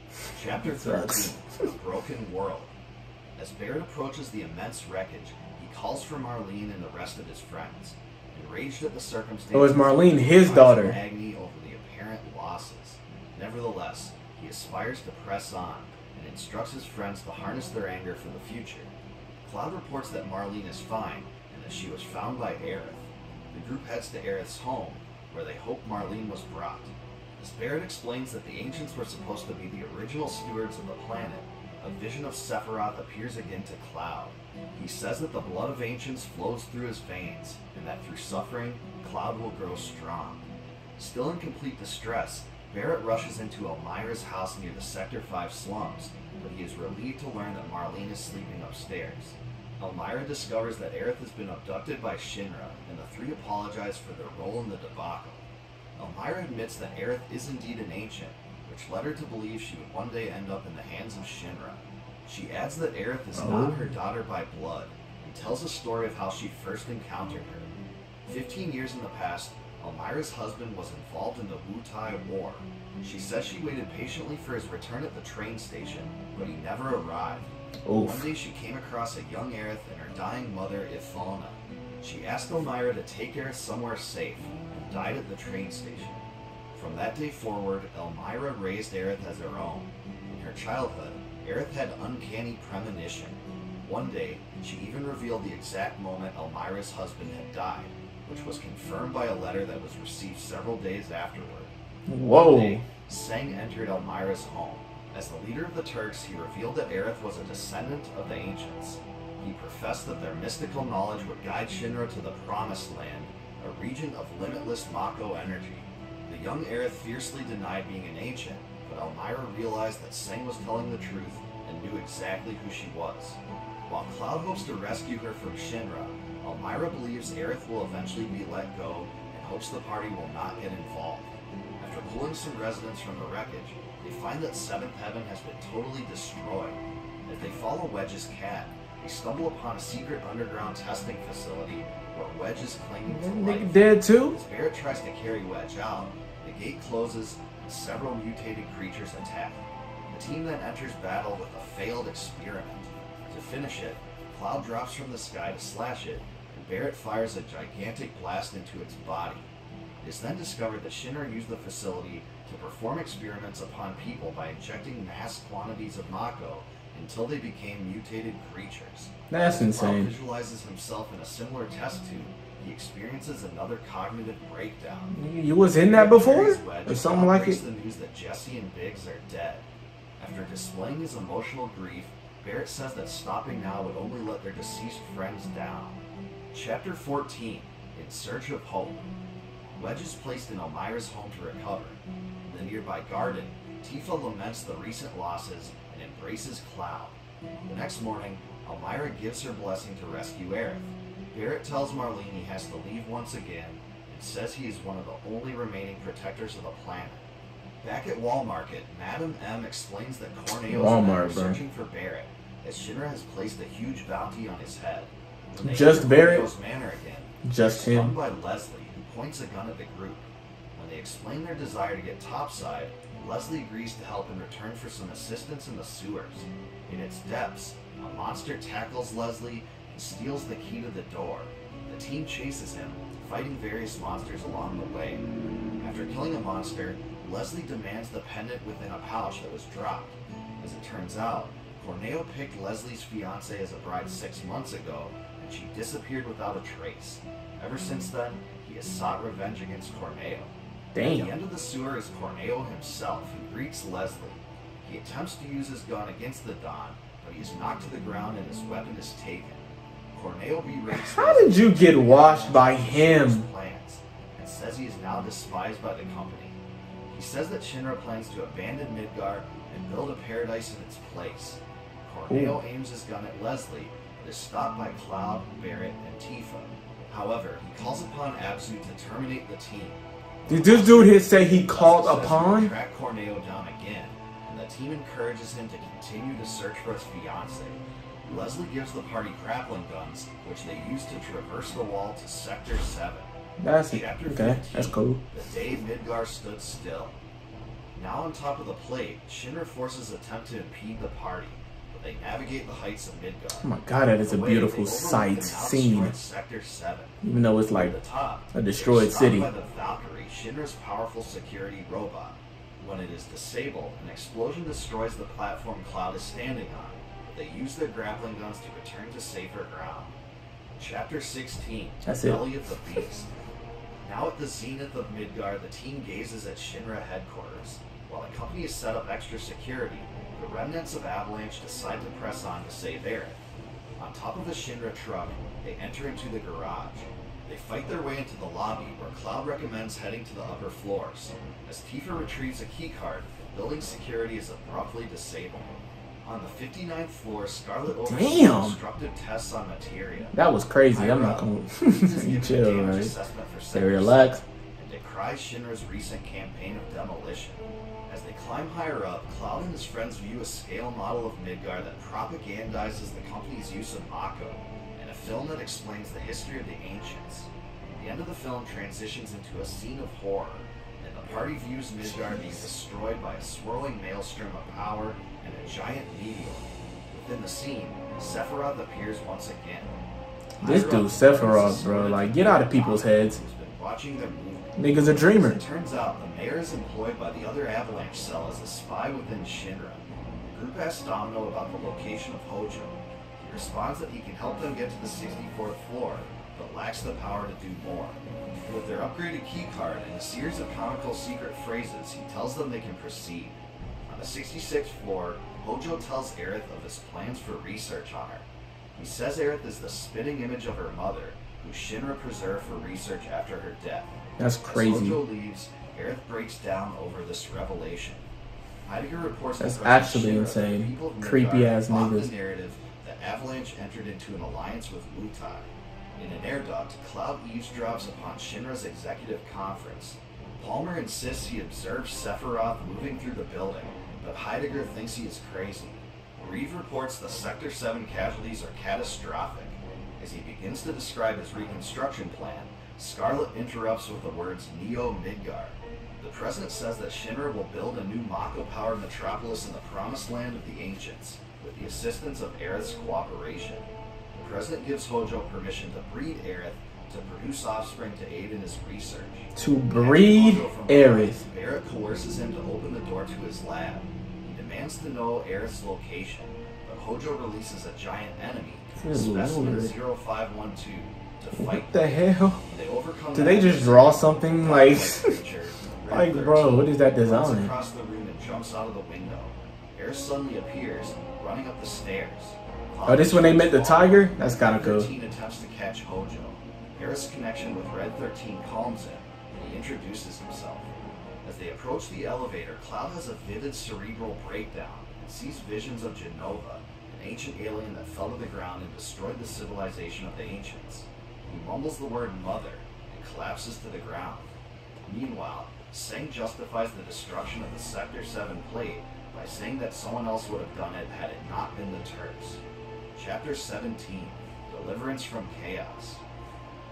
Chapter Sucks. 13 The Broken World. As Barrett approaches the immense wreckage, he calls for Marlene and the rest of his friends. Enraged at the circumstances, Oh, is Marlene his daughter? in agony over the apparent losses. Nevertheless, he aspires to press on and instructs his friends to harness their anger for the future. Cloud reports that Marlene is fine and that she was found by Aerith. The group heads to Aerith's home, where they hope Marlene was brought. As Barrett explains that the ancients were supposed to be the original stewards of the planet, a vision of Sephiroth appears again to Cloud. He says that the blood of ancients flows through his veins, and that through suffering, Cloud will grow strong. Still in complete distress, Barrett rushes into Elmyra's house near the Sector 5 slums, but he is relieved to learn that Marlene is sleeping upstairs. Elmyra discovers that Aerith has been abducted by Shinra, and the three apologize for their role in the debacle. Elmira admits that Aerith is indeed an ancient, which led her to believe she would one day end up in the hands of Shinra. She adds that Aerith is Oh. not her daughter by blood, and tells a story of how she first encountered her. Fifteen years in the past, Elmyra's husband was involved in the Wu Tai War. She says she waited patiently for his return at the train station, but he never arrived. One day she came across a young Aerith and her dying mother, Ifalna. She asked Elmyra to take Aerith somewhere safe, and died at the train station. From that day forward, Elmira raised Aerith as her own. In her childhood, Aerith had uncanny premonition. One day, she even revealed the exact moment Elmyra's husband had died, which was confirmed by a letter that was received several days afterward. Whoa. day, Tseng entered Elmyra's home. As the leader of the Turks, he revealed that Aerith was a descendant of the ancients. He professed that their mystical knowledge would guide Shinra to the Promised Land, a region of limitless Mako energy. The young Aerith fiercely denied being an ancient, but Elmira realized that Tseng was telling the truth and knew exactly who she was. While Cloud hopes to rescue her from Shinra, Elmyra believes Aerith will eventually be let go and hopes the party will not get involved. After pulling some residents from the wreckage, they find that Seventh Heaven has been totally destroyed. As they follow Wedge's cat, they stumble upon a secret underground testing facility where Wedge is clinging to That life. dead too? As Barrett tries to carry Wedge out, the gate closes and several mutated creatures attack. The team then enters battle with a failed experiment. To finish it, Cloud drops from the sky to slash it, Barrett fires a gigantic blast into its body. It is then discovered that Shinra used the facility to perform experiments upon people by injecting mass quantities of Mako until they became mutated creatures. That's insane. visualizes himself in a similar test tube. He experiences another cognitive breakdown. You was in that before? Or something like it? the news that Jessie and Biggs are dead. After displaying his emotional grief, Barrett says that stopping now would only let their deceased friends down. Chapter 14 In Search of Hope. Wedge is placed in Elmyra's home to recover. In the nearby garden, Tifa laments the recent losses and embraces Cloud. The next morning, Elmira gives her blessing to rescue Aerith. Barrett tells Marlene he has to leave once again and says he is one of the only remaining protectors of the planet. Back at Walmart, Madam M explains that Corneo's Walmart, men are searching for Barrett, as Shinra has placed a huge bounty on his head. Just Barrett? Manor again, Just him. by Leslie, who points a gun at the group. When they explain their desire to get topside, Leslie agrees to help in return for some assistance in the sewers. In its depths, a monster tackles Leslie and steals the key to the door. The team chases him, fighting various monsters along the way. After killing a monster, Leslie demands the pendant within a pouch that was dropped. As it turns out, Corneo picked Leslie's fiance as a bride six months ago, she disappeared without a trace. Ever since then, he has sought revenge against Corneo. At the end of the sewer is Corneo himself, who greets Leslie. He attempts to use his gun against the Don, but he is knocked to the ground and his weapon is taken. Corneo berates How did you get washed by him? plans and says he is now despised by the company. He says that Shinra plans to abandon Midgar and build a paradise in its place. Corneo aims his gun at Leslie, is stopped by Cloud, Barrett, and Tifa. However, he calls upon Abzu to terminate the team. Did this dude here say he called Leslie says he will upon? Track Corneo down again, and the team encourages him to continue to search for his fiance. Leslie gives the party grappling guns, which they use to traverse the wall to Sector 7. That's. Chapter Okay, 15, that's cool. The day Midgar stood still. Now on top of the plate, Shinra forces attempt to impede the party, they navigate the heights of Midgar. Oh my god, that is a On the way, beautiful sight, scene. Sector 7. Even though it's like top, a destroyed city. by the Valkyrie, Shinra's powerful security robot. When it is disabled, an explosion destroys the platform Cloud is standing on. They use their grappling guns to return to safer ground. Chapter 16. That's it. Belly of the Beast. Now at the zenith of Midgar, the team gazes at Shinra headquarters. While the company has set up extra security, the remnants of Avalanche decide to press on to save Aerith. On top of a Shinra truck, they enter into the garage. They fight their way into the lobby, where Cloud recommends heading to the upper floors. As Tifa retrieves a keycard, building security is abruptly disabled. On the 59th floor, Scarlet Damn. destructive tests on materia. that was crazy. I'm not gonna you [laughs] chill, right? Stay relaxed. And decries Shinra's recent campaign of demolition. As they climb higher up, Cloud and his friends view a scale model of Midgar that propagandizes the company's use of Mako, and a film that explains the history of the ancients. The end of the film transitions into a scene of horror, and the party views Midgar being destroyed by a swirling maelstrom of power and a giant meteor. Within the scene, Sephiroth appears once again. This dude, Sephiroth, bro, like, get out of people's heads. Watching. Nigga's a dreamer. As it turns out, the mayor is employed by the other Avalanche cell as a spy within Shinra. The group asks Domino about the location of Hojo. He responds that he can help them get to the 64th floor, but lacks the power to do more. With their upgraded keycard and a series of comical secret phrases, he tells them they can proceed. On the 66th floor, Hojo tells Aerith of his plans for research on her. He says Aerith is the spitting image of her mother, who Shinra preserved for research after her death. That's As crazy. Hojo leaves, Aerith breaks down over this revelation. Heidegger reports That's that actually insane. the people of Midgar, Creepy ass niggas. the narrative that Avalanche entered into an alliance with Wutai. In an air duct, Cloud eavesdrops upon Shinra's executive conference. Palmer insists he observes Sephiroth moving through the building, but Heidegger thinks he is crazy. Reeve reports the Sector 7 casualties are catastrophic. As he begins to describe his reconstruction plan, Scarlet interrupts with the words Neo Midgar. The president says that Shinra will build a new Mako-powered metropolis in the promised land of the ancients, with the assistance of Aerith's cooperation. The president gives Hojo permission to breed Aerith to produce offspring to aid in his research. To breed Aerith. Barrett coerces him to open the door to his lab. He demands to know Aerith's location, but Hojo releases a giant enemy, Specimen lord. 0512, to fight What the hell? they overcome Did they just draw something [laughs] like- Like, bro, what is that design? across the room and jumps out of the window. Air suddenly appears, running up the stairs. Oh, this when they met the tiger? That's kinda Red cool. 13 attempts to catch Hojo. Air's connection with Red 13 calms him, and he introduces himself. As they approach the elevator, Cloud has a vivid cerebral breakdown and sees visions of Jenova, an ancient alien that fell to the ground and destroyed the civilization of the ancients. He mumbles the word mother and collapses to the ground. Meanwhile, Tseng justifies the destruction of the Sector 7 plate by saying that someone else would have done it had it not been the Turks. Chapter 17 Deliverance from Chaos.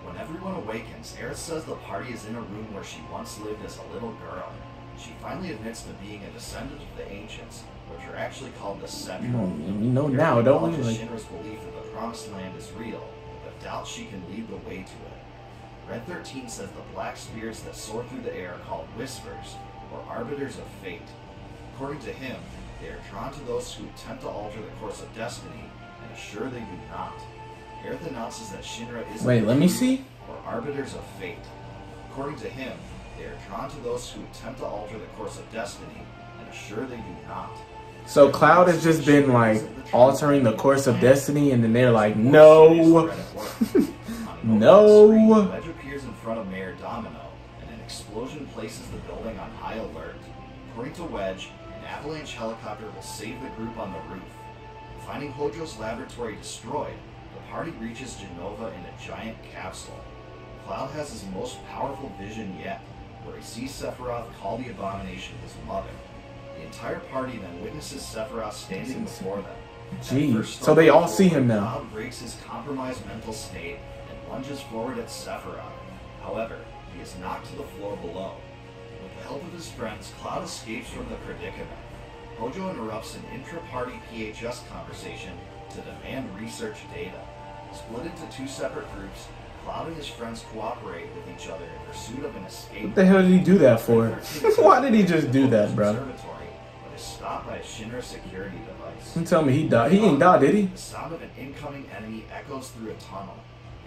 When everyone awakens, Aerith says the party is in a room where she once lived as a little girl. She finally admits to being a descendant of the ancients, which are actually called the Cetra. You know, you know Aerith now, don't we? Like, Shinra's belief that the Promised Land is real, but doubts she can lead the way to it. Red 13 says the black spirits that soar through the air are called Whispers, or Arbiters of Fate. According to him, they are drawn to those who attempt to alter the course of destiny, and assure they do not. Aerith announces that Shinra is Wait, let me see. or arbiters of fate. According to him, they are drawn to those who attempt to alter the course of destiny, and assure they do not. So Cloud has just been like altering the course of destiny, and then they're like, no, [laughs] No. Wedge appears in front of Mayor Domino, and an explosion places the building on high alert. According to Wedge, an avalanche helicopter will save the group on the roof. Finding Hojo's laboratory destroyed, the party reaches Jenova in a giant capsule. Cloud has his most powerful vision yet, where he sees Sephiroth call the abomination his mother. The entire party then witnesses Sephiroth standing before them. So they all see him now. Cloud breaks his compromised mental state and lunges forward at Sephiroth. However, he is knocked to the floor below. With the help of his friends, Cloud escapes from the predicament. Hojo interrupts an intra-party PHS conversation to demand research data. Split into two separate groups, Cloud and his friends cooperate with each other in pursuit of an escape. what the hell did he do that for? [laughs] Why did he just do that, bro? Is stopped by a Shinra security device. You tell me he died. He ain't died, did he? The sound of an incoming enemy echoes through a tunnel.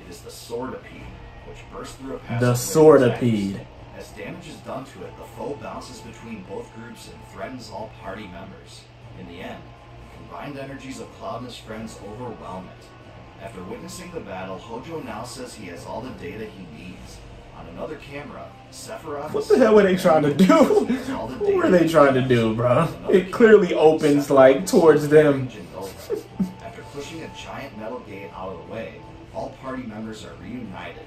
It is the Swordipede, which bursts through a passage. The Swordipede. As damage is done to it, the foe bounces between both groups and threatens all party members. In the end, the combined energies of Cloud and his friends overwhelm it. After witnessing the battle, Hojo now says he has all the data he needs. On another camera, Sephiroth. What the hell were they trying to [laughs] do? What were they trying to do, bro? It clearly opens like towards them. After pushing a giant metal gate out of the way, all party members are reunited.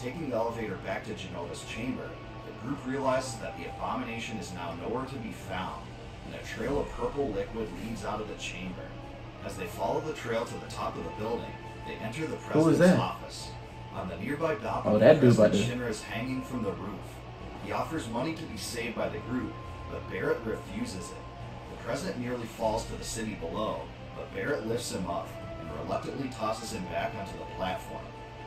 Taking the elevator back to Jenova's chamber, the group realizes that the abomination is now nowhere to be found, and a trail of purple liquid leads out of the chamber. As they follow the trail to the top of the building, they enter the president's that? office. On the nearby balcony, Oh, that dude about President to- Shinra is hanging from the roof. He offers money to be saved by the group, but Barrett refuses it. The president nearly falls to the city below, but Barrett lifts him up and reluctantly tosses him back onto the platform.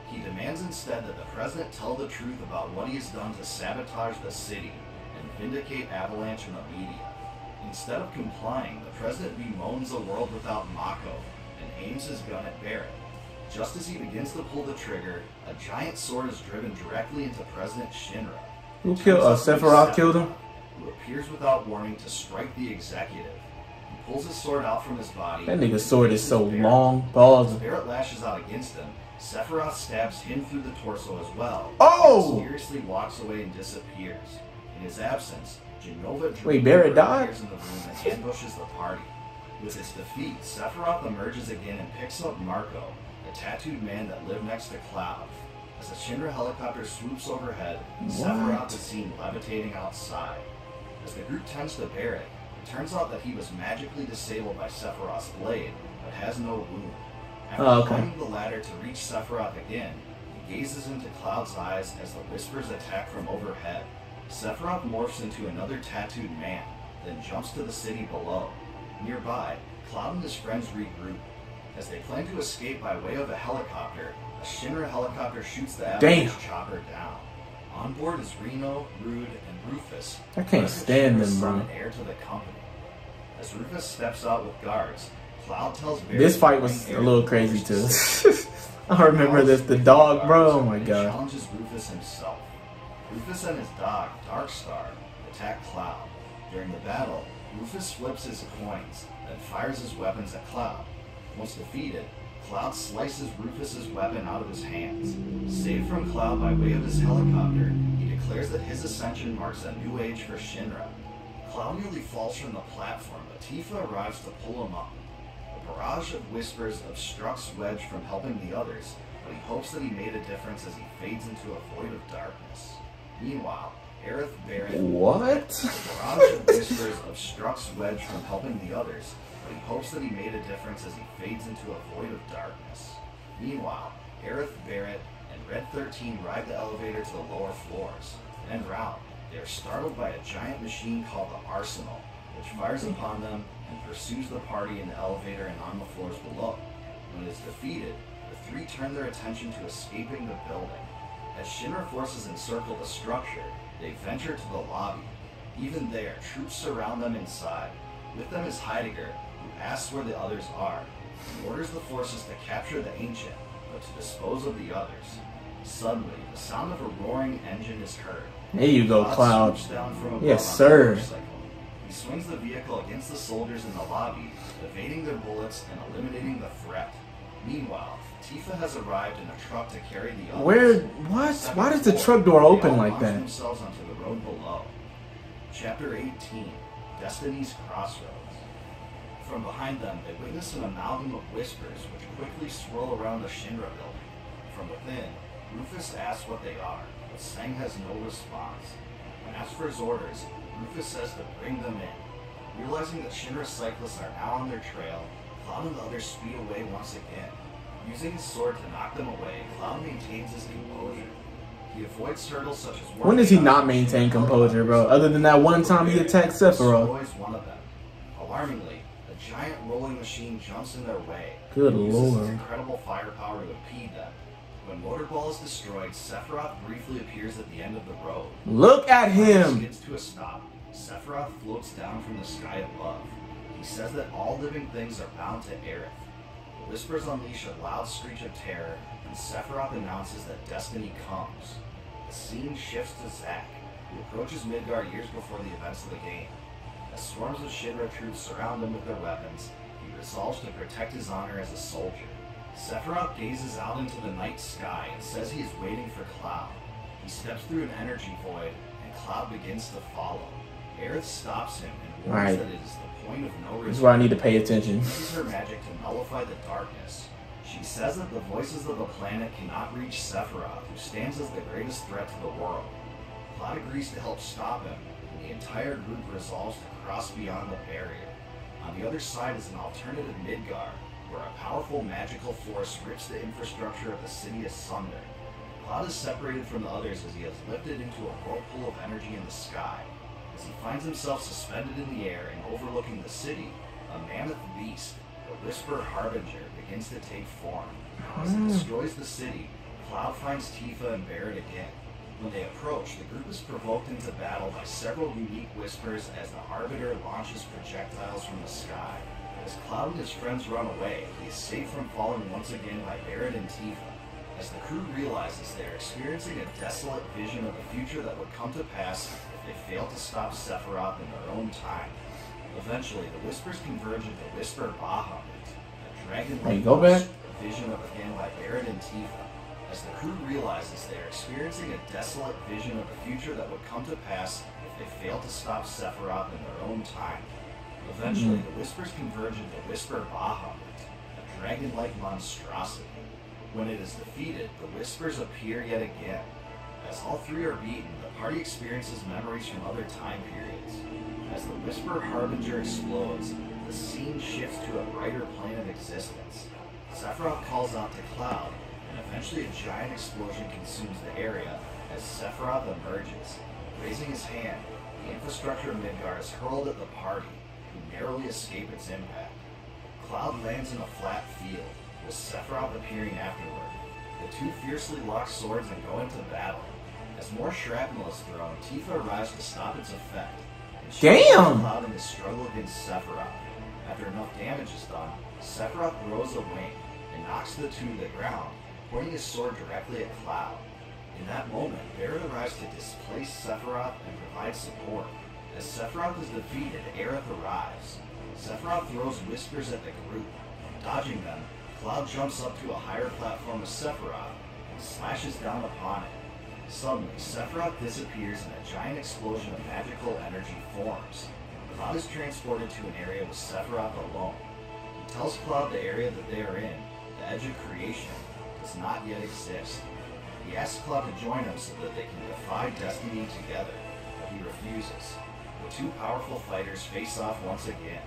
He demands instead that the president tell the truth about what he has done to sabotage the city and vindicate Avalanche in the media. Instead of complying, the president bemoans a world without Mako and aims his gun at Barrett. Just as he begins to pull the trigger, a giant sword is driven directly into President Shinra. Who killed- uh, out to be Sephiroth killed him? Who appears without warning to strike the executive. He pulls his sword out from his body. That nigga's sword is so Barrett. long. Balls. Barrett lashes out against him, Sephiroth stabs him through the torso as well. Oh! and Mysteriously walks away and disappears. In his absence, Jenova Wait, Barrett died? appears in the room and ambushes the party. With his defeat, Sephiroth emerges again and picks up Marco, tattooed man that lived next to Cloud. As the Shinra helicopter swoops overhead, Sephiroth is seen levitating outside. As the group tends to Barrett, it turns out that he was magically disabled by Sephiroth's blade, but has no wound. After Oh, okay. climbing the ladder to reach Sephiroth again, he gazes into Cloud's eyes as the whispers attack from overhead. Sephiroth morphs into another tattooed man, then jumps to the city below. Nearby, Cloud and his friends regroup. As they plan to escape by way of a helicopter, a Shinra helicopter shoots the Damn. chopper down. On board is Reno, Rude, and Rufus. I can't stand them, bro. and heir to the company. As Rufus steps out with guards, Cloud tells Barry This fight was a little crazy too. [laughs] I remember this. The dog, bro. Oh my god. Challenges Rufus himself. Rufus and his dog, Darkstar, attack Cloud. During the battle, Rufus flips his coins, then fires his weapons at Cloud. Once defeated, Cloud slices Rufus's weapon out of his hands. Saved from Cloud by way of his helicopter, he declares that his ascension marks a new age for Shinra. Cloud nearly falls from the platform, but Tifa arrives to pull him up. A barrage of whispers obstructs Wedge from helping the others, but he hopes that he made a difference as he fades into a void of darkness. Meanwhile, Aerith Barrett What? barrage of whispers obstructs Wedge from helping the others, but he hopes that he made a difference as he fades into a void of darkness. Meanwhile, Aerith Barrett and Red 13 ride the elevator to the lower floors. En route, they are startled by a giant machine called the Arsenal, which fires upon them and pursues the party in the elevator and on the floors below. When it is defeated, the three turn their attention to escaping the building. As Shinra forces encircle the structure, they venture to the lobby. Even there, troops surround them inside. With them is Heidegger, asks where the others are. He orders the forces to capture the Ancient, but to dispose of the others. Suddenly, the sound of a roaring engine is heard. There you go, Cloud. swoops down from above Yes, sir. He swings the vehicle against the soldiers in the lobby, evading their bullets and eliminating the threat. Meanwhile, Tifa has arrived in a truck to carry the others. Where? What? Why does the truck door open like that? themselves onto the road below. Chapter 18 Destiny's Crossroads. From behind them, they witness an amalgam of whispers which quickly swirl around the Shinra building. From within, Rufus asks what they are, but Tseng has no response. When asked for his orders, Rufus says to bring them in. Realizing that Shinra cyclists are now on their trail, Cloud and the others speed away once again. Using his sword to knock them away, Cloud maintains his composure. He avoids hurdles such as When does he not maintain composure, bro? Other than that one time he attacked Sephiroth. Destroys one of them. Alarmingly, giant rolling machine jumps in their way. Good uses lord. its incredible firepower to impede them. When Motorball is destroyed, Sephiroth briefly appears at the end of the road. Look at him. Skids to a stop. Sephiroth floats down from the sky above. He says that all living things are bound to Aerith. The whispers unleash a loud screech of terror, and Sephiroth announces that destiny comes. The scene shifts to Zack, who approaches Midgar years before the events of the game. As swarms of Shinra troops surround him with their weapons, he resolves to protect his honor as a soldier. Sephiroth gazes out into the night sky and says he is waiting for Cloud. He steps through an energy void, and Cloud begins to follow. Aerith stops him and warns Right. that it is the point of no return. This is where I need to pay attention. uses her magic to nullify the darkness. She says that the voices of the planet cannot reach Sephiroth, who stands as the greatest threat to the world. Cloud agrees to help stop him, the entire group resolves to cross beyond the barrier. On the other side is an alternative Midgar, where a powerful magical force rips the infrastructure of the city asunder. Cloud is separated from the others as he is lifted into a whirlpool of energy in the sky. As he finds himself suspended in the air and overlooking the city, a mammoth beast, the Whisper Harbinger, begins to take form. As it hmm. destroys the city, Cloud finds Tifa and Barrett again. When they approach, the group is provoked into battle by several unique whispers as the Arbiter launches projectiles from the sky. As Cloud and his friends run away, he is saved from falling once again by Barrett and Tifa. As the crew realizes they are experiencing a desolate vision of the future that would come to pass if they fail to stop Sephiroth in their own time. Eventually, the whispers converge into Whisper Bahamut, a dragon-like go back. monster, a vision of again by Barrett and Tifa. As the crew realizes they are experiencing a desolate vision of the future that would come to pass if they fail to stop Sephiroth in their own time. Eventually, mm-hmm. the whispers converge into Whisper Bahamut, a dragon-like monstrosity. When it is defeated, the whispers appear yet again. As all three are beaten, the party experiences memories from other time periods. As the Whisper Harbinger explodes, the scene shifts to a brighter plane of existence. Sephiroth calls out to Cloud, eventually a giant explosion consumes the area as Sephiroth emerges. Raising his hand, the infrastructure of Midgar is hurled at the party, who narrowly escape its impact. Cloud lands in a flat field, with Sephiroth appearing afterward. The two fiercely lock swords and go into battle. As more shrapnel is thrown, Tifa arrives to stop its effect. and Damn! Cloud in his struggle against Sephiroth. After enough damage is done, Sephiroth throws a wing and knocks the two to the ground, pointing his sword directly at Cloud. In that moment, Barrett arrives to displace Sephiroth and provide support. As Sephiroth is defeated, Aerith arrives. Sephiroth throws whispers at the group. Dodging them, Cloud jumps up to a higher platform of Sephiroth and slashes down upon it. Suddenly, Sephiroth disappears and a giant explosion of magical energy forms. Cloud is transported to an area with Sephiroth alone. He tells Cloud the area that they are in, the edge of creation, does not yet exist. He asks Cloud to join him so that they can defy destiny together, but he refuses. The two powerful fighters face off once again.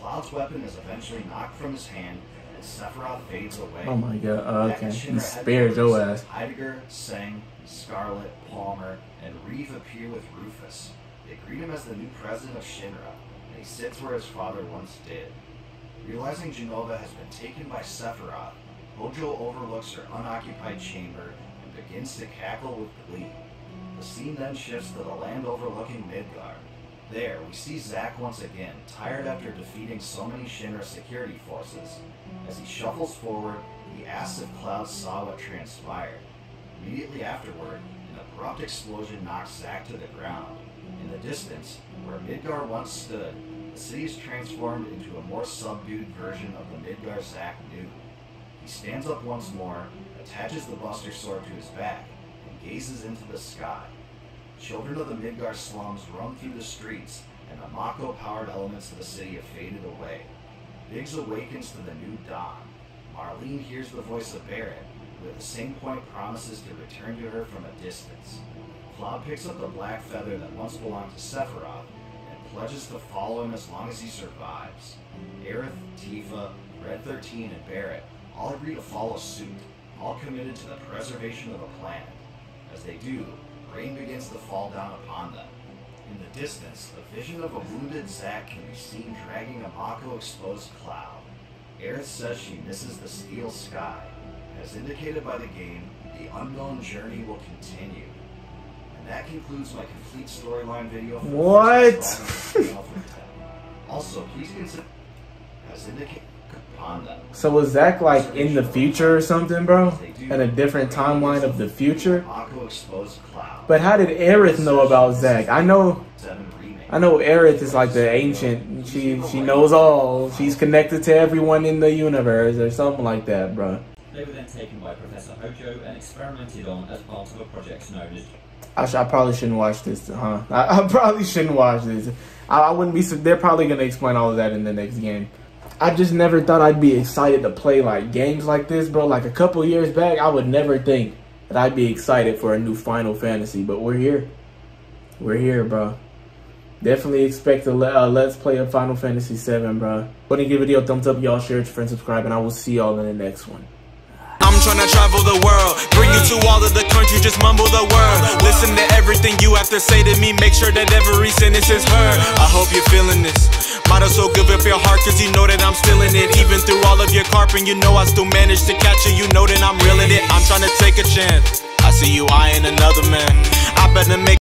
Cloud's weapon is eventually knocked from his hand, and Sephiroth fades away. Oh my god. Uh, okay. He spares your ass. Heidegger, Tseng, Scarlet, Palmer, and Reeve appear with Rufus. They greet him as the new president of Shinra, and he sits where his father once did. Realizing Jenova has been taken by Sephiroth, Hojo overlooks her unoccupied chamber and begins to cackle with glee. The scene then shifts to the land overlooking Midgar. There, we see Zack once again, tired after defeating so many Shinra security forces. As he shuffles forward, he asks if Cloud saw what transpired. Immediately afterward, an abrupt explosion knocks Zack to the ground. In the distance, where Midgar once stood, the city is transformed into a more subdued version of the Midgar Zack knew. He stands up once more, attaches the Buster Sword to his back, and gazes into the sky. Children of the Midgar slums run through the streets, and the Mako-powered elements of the city have faded away. Biggs awakens to the new dawn. Marlene hears the voice of Barrett, who at the same point promises to return to her from a distance. Cloud picks up the black feather that once belonged to Sephiroth, and pledges to follow him as long as he survives. Aerith, Tifa, Red 13, and Barrett all agree to follow suit, all committed to the preservation of the planet. As they do, rain begins to fall down upon them. In the distance, a vision of a wounded Zack can be seen dragging a Mako exposed cloud. Aerith says she misses the steel sky. As indicated by the game, the unknown journey will continue. And that concludes my complete storyline video. For the What? first installment of Final Fantasy X. Also, please consider, as indicated. So was Zack like in the future or something, bro? In a different timeline of the future? Mako exposed cloud. But how did Aerith know about Zack? I know Seven. I know Aerith is like the ancient. She she knows all. She's connected to everyone in the universe or something like that, bro. They were then taken by Professor Hojo and experimented on as part of a project known as I, sh- I probably shouldn't watch this, huh? [laughs] I, I probably shouldn't watch this. I, I wouldn't be. They're probably gonna explain all of that in the next game. I just never thought I'd be excited to play like games like this, bro. Like a couple years back, I would never think that I'd be excited for a new Final Fantasy. But we're here. We're here, bro. Definitely expect a le- Let's Play of Final Fantasy 7, bro. Go ahead and give the video a thumbs up, y'all. Share it, your friends, subscribe, and I will see y'all in the next one. I'm tryna travel the world, bring you to all of the countries, just mumble the word. Listen to everything you have to say to me, make sure that every sentence is heard. I hope you're feeling this. Might as well give up your heart, cause you know that I'm still in it. Even through all of your carping, you know I still manage to catch you, you know that I'm reeling it. I'm tryna take a chance. I see you eyeing another man. I better make